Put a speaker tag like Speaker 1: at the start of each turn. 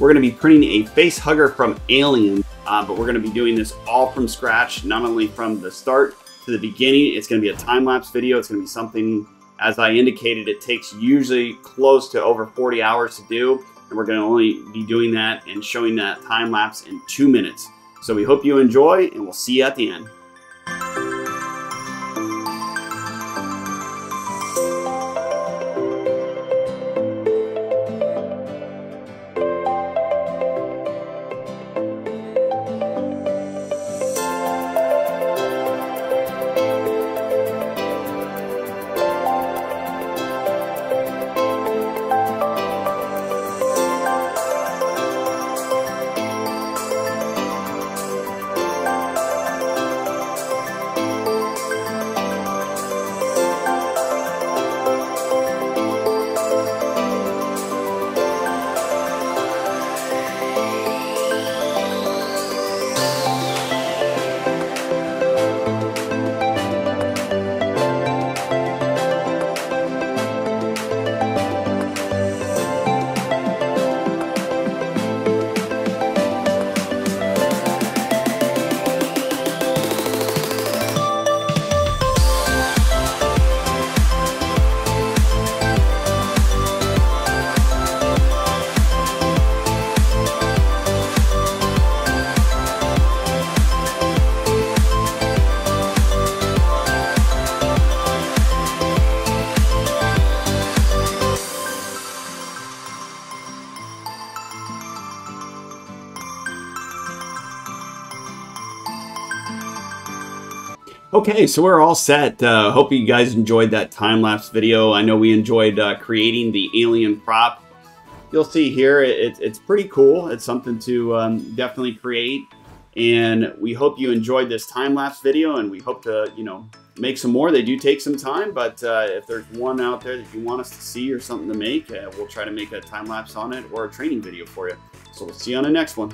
Speaker 1: We're going to be printing a face hugger from Alien, uh, but we're going to be doing this all from scratch, not only from the start to the beginning. It's going to be a time-lapse video. It's going to be something, as I indicated, it takes usually close to over 40 hours to do, and we're going to only be doing that and showing that time-lapse in two minutes. So we hope you enjoy, and we'll see you at the end. Okay, so we're all set. Uh, hope you guys enjoyed that time-lapse video. I know we enjoyed uh, creating the alien prop. You'll see here, it, it's pretty cool. It's something to um, definitely create. And we hope you enjoyed this time-lapse video and we hope to, you know, make some more. They do take some time, but uh, if there's one out there that you want us to see or something to make, uh, we'll try to make a time-lapse on it or a training video for you. So we'll see you on the next one.